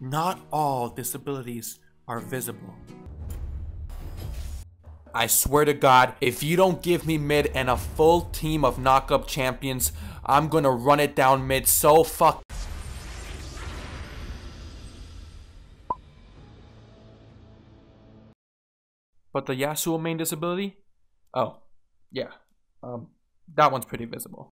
not all disabilities are visible. I swear to God, if you don't give me mid and a full team of knockup champions, I'm gonna run it down mid so fuck. But the Yasuo main disability? Oh, yeah. Um, that one's pretty visible.